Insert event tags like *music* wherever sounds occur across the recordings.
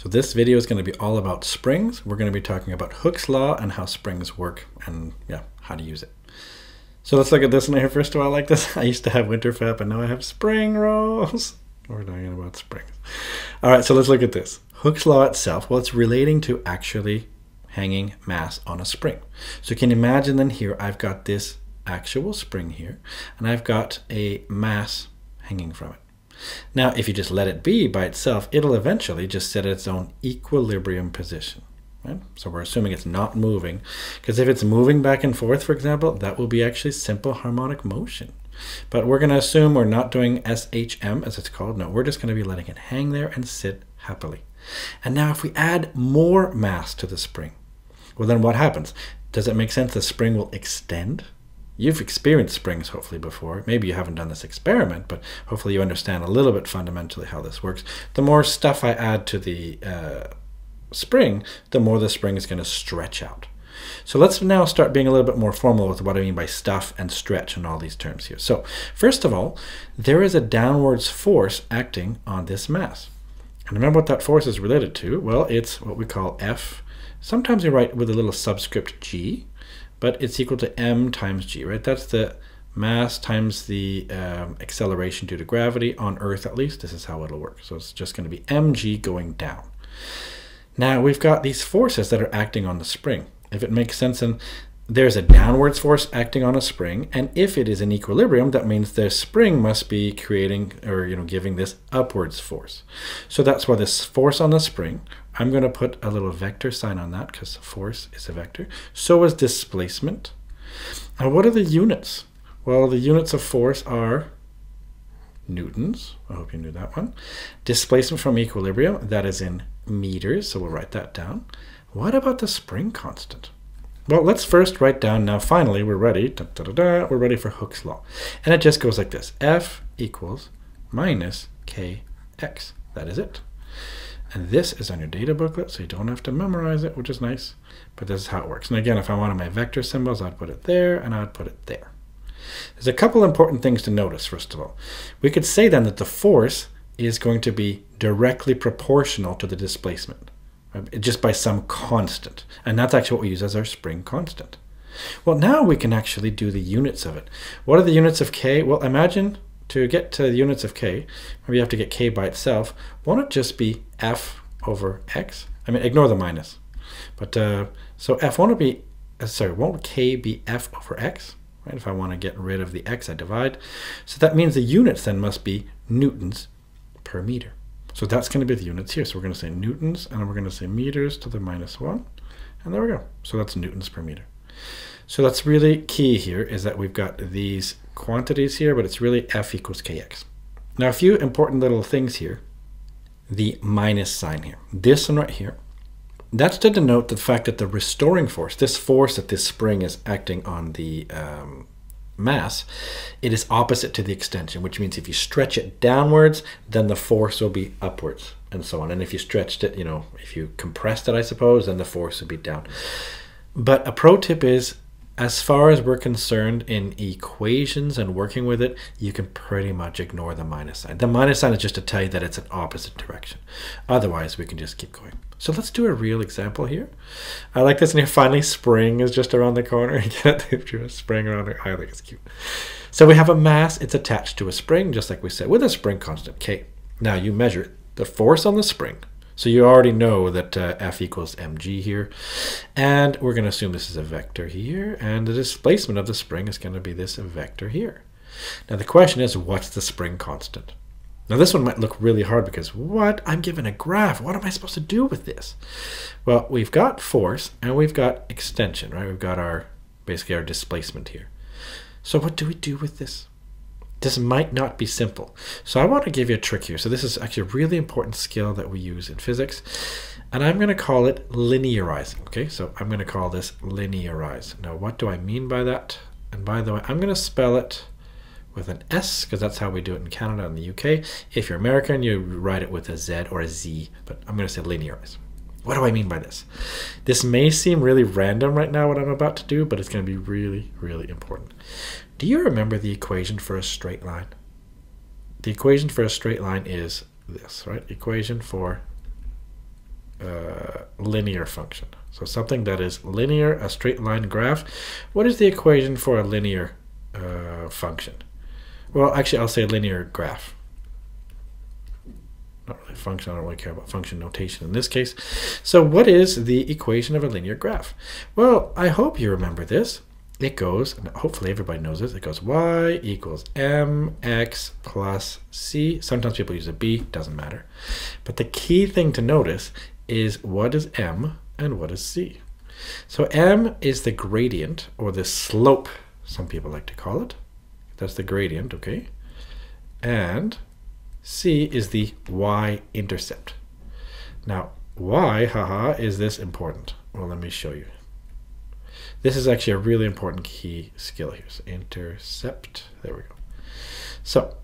So this video is going to be all about springs. We're going to be talking about Hooke's law and how springs work and yeah, how to use it. So let's look at this one here. First of all, I like this. *laughs* I used to have winter fat, and now I have spring rolls. *laughs* We're talking about springs. All right, so let's look at this. Hooke's law itself, well, it's relating to actually hanging mass on a spring. So you can imagine then here, I've got this actual spring here, and I've got a mass hanging from it. Now, if you just let it be by itself, it'll eventually just set its own equilibrium position. Right? So we're assuming it's not moving, because if it's moving back and forth, for example, that will be actually simple harmonic motion. But we're going to assume we're not doing SHM, as it's called. No, we're just going to be letting it hang there and sit happily. And now if we add more mass to the spring, well, then what happens? Does it make sense the spring will extend? You've experienced springs hopefully before. Maybe you haven't done this experiment, but hopefully you understand a little bit fundamentally how this works. The more stuff I add to the uh, spring, the more the spring is going to stretch out. So let's now start being a little bit more formal with what I mean by stuff and stretch and all these terms here. So first of all, there is a downwards force acting on this mass. And remember what that force is related to? Well, it's what we call F. Sometimes we write with a little subscript g, but it's equal to m times g, right? That's the mass times the um, acceleration due to gravity on Earth at least. This is how it'll work. So it's just going to be mg going down. Now we've got these forces that are acting on the spring. If it makes sense, and there's a downwards force acting on a spring, and if it is in equilibrium, that means the spring must be creating or you know giving this upwards force. So that's why this force on the spring I'm going to put a little vector sign on that because force is a vector. So is displacement. And what are the units? Well, the units of force are newtons. I hope you knew that one. Displacement from equilibrium, that is in meters, so we'll write that down. What about the spring constant? Well, let's first write down now, finally, we're ready. Da, da, da, we're ready for Hooke's law. And it just goes like this. F equals minus kx. That is it. And this is on your data booklet, so you don't have to memorize it, which is nice. But this is how it works. And again, if I wanted my vector symbols, I'd put it there, and I'd put it there. There's a couple important things to notice, first of all. We could say then that the force is going to be directly proportional to the displacement, right? just by some constant. And that's actually what we use as our spring constant. Well, now we can actually do the units of it. What are the units of k? Well, imagine to get to the units of k, maybe you have to get k by itself. Won't it just be f over x? I mean, ignore the minus. But uh, so f won't be, uh, sorry, won't k be f over x? Right? If I want to get rid of the x, I divide. So that means the units then must be newtons per meter. So that's going to be the units here. So we're going to say newtons, and we're going to say meters to the minus 1. And there we go. So that's newtons per meter. So that's really key here is that we've got these quantities here, but it's really f equals kx. Now a few important little things here. The minus sign here. This one right here. That's to denote the fact that the restoring force, this force that this spring is acting on the um, mass, it is opposite to the extension, which means if you stretch it downwards, then the force will be upwards and so on. And if you stretched it, you know, if you compressed it, I suppose, then the force would be down. But a pro tip is as far as we're concerned in equations and working with it, you can pretty much ignore the minus sign. The minus sign is just to tell you that it's an opposite direction. Otherwise, we can just keep going. So let's do a real example here. I like this, and here finally spring is just around the corner. *laughs* Get a spring around it. I think it's cute. So we have a mass, it's attached to a spring, just like we said, with a spring constant, K. Now you measure the force on the spring, so you already know that uh, F equals mg here. And we're going to assume this is a vector here. And the displacement of the spring is going to be this vector here. Now the question is, what's the spring constant? Now this one might look really hard because what? I'm given a graph. What am I supposed to do with this? Well, we've got force and we've got extension, right? We've got our basically our displacement here. So what do we do with this? This might not be simple. So I want to give you a trick here. So this is actually a really important skill that we use in physics. And I'm going to call it linearizing. Okay, so I'm going to call this linearize. Now, what do I mean by that? And by the way, I'm going to spell it with an S because that's how we do it in Canada and the UK. If you're American, you write it with a Z or a Z, but I'm going to say linearize. What do I mean by this? This may seem really random right now what I'm about to do, but it's going to be really, really important. Do you remember the equation for a straight line? The equation for a straight line is this, right? Equation for uh, linear function. So something that is linear, a straight line graph. What is the equation for a linear uh, function? Well, actually, I'll say linear graph. Not really function. I don't really care about function notation in this case. So what is the equation of a linear graph? Well, I hope you remember this. It goes, and hopefully everybody knows this, it goes y equals mx plus c. Sometimes people use a b, doesn't matter. But the key thing to notice is what is m and what is c. So m is the gradient, or the slope, some people like to call it. That's the gradient, okay? And c is the y-intercept. Now, why, haha, is this important? Well, let me show you. This is actually a really important key skill here. So intercept, there we go. So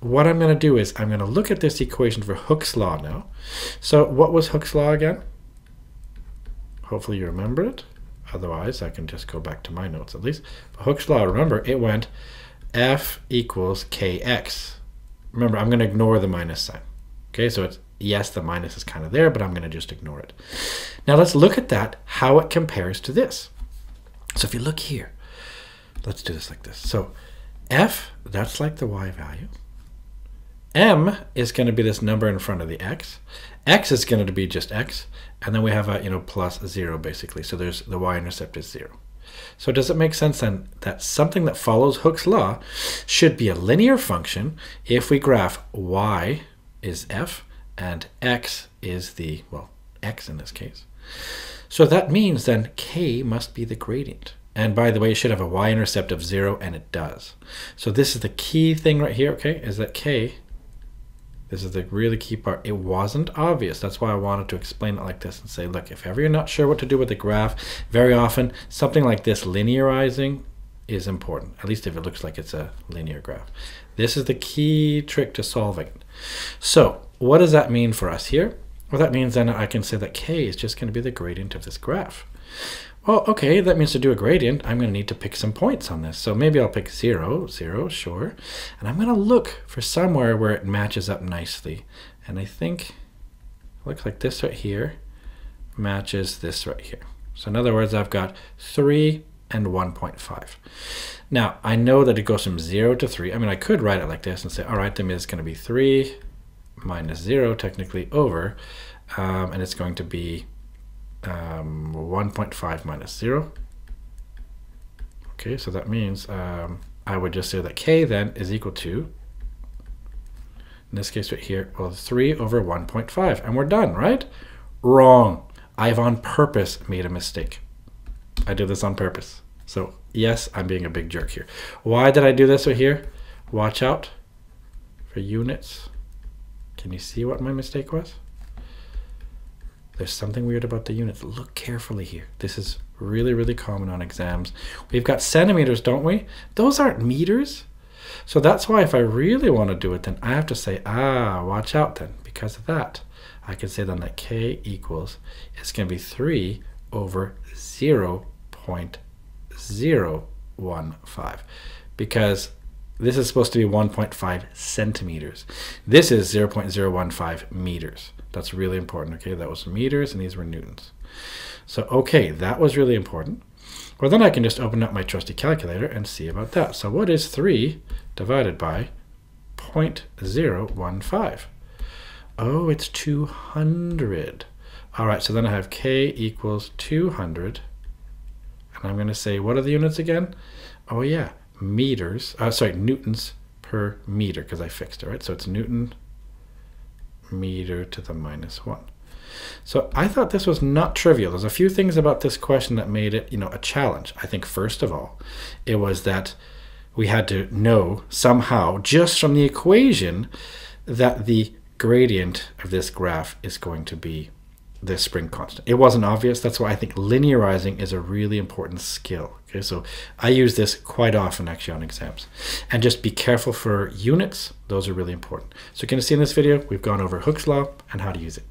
what I'm going to do is I'm going to look at this equation for Hooke's law now. So what was Hooke's law again? Hopefully you remember it. Otherwise, I can just go back to my notes at least. For Hooke's law, remember, it went F equals Kx. Remember, I'm going to ignore the minus sign. Okay, so it's yes, the minus is kind of there, but I'm going to just ignore it. Now let's look at that, how it compares to this. So if you look here, let's do this like this. So f, that's like the y value. m is going to be this number in front of the x. x is going to be just x. And then we have a, you know, plus 0 basically. So there's the y-intercept is 0. So does it make sense then that something that follows Hooke's law should be a linear function if we graph y is f and x is the, well, x in this case. So that means then k must be the gradient. And by the way, it should have a y-intercept of 0, and it does. So this is the key thing right here, okay, is that k, this is the really key part, it wasn't obvious. That's why I wanted to explain it like this and say, look, if ever you're not sure what to do with the graph, very often something like this linearizing is important, at least if it looks like it's a linear graph. This is the key trick to solving it. So what does that mean for us here? Well, that means then I can say that k is just going to be the gradient of this graph. Well, okay, that means to do a gradient, I'm going to need to pick some points on this. So maybe I'll pick 0, 0, sure. And I'm going to look for somewhere where it matches up nicely. And I think looks like this right here matches this right here. So in other words, I've got 3 and 1.5. Now, I know that it goes from 0 to 3. I mean, I could write it like this and say, all right, then it's going to be 3 minus 0 technically over, um, and it's going to be um, 1.5 minus 0. Okay, so that means um, I would just say that k then is equal to, in this case right here, well, 3 over 1.5, and we're done, right? Wrong. I've on purpose made a mistake. I did this on purpose. So yes, I'm being a big jerk here. Why did I do this right here? Watch out for units. Can you see what my mistake was? There's something weird about the units. Look carefully here. This is really, really common on exams. We've got centimeters, don't we? Those aren't meters. So that's why if I really want to do it, then I have to say, ah, watch out then, because of that. I can say then that k equals, it's going to be 3 over 0 0.015. Because this is supposed to be 1.5 centimeters. This is 0.015 meters. That's really important. Okay, that was meters and these were newtons. So, okay, that was really important. Well, then I can just open up my trusty calculator and see about that. So what is 3 divided by 0.015? Oh, it's 200. All right, so then I have k equals 200. And I'm going to say, what are the units again? Oh, yeah, meters, uh, sorry, newtons per meter because I fixed it, right? So it's newton meter to the minus one. So I thought this was not trivial. There's a few things about this question that made it, you know, a challenge. I think first of all, it was that we had to know somehow just from the equation that the gradient of this graph is going to be the spring constant. It wasn't obvious. That's why I think linearizing is a really important skill. Okay, so I use this quite often actually on exams. And just be careful for units. Those are really important. So you can see in this video, we've gone over Hooke's law and how to use it.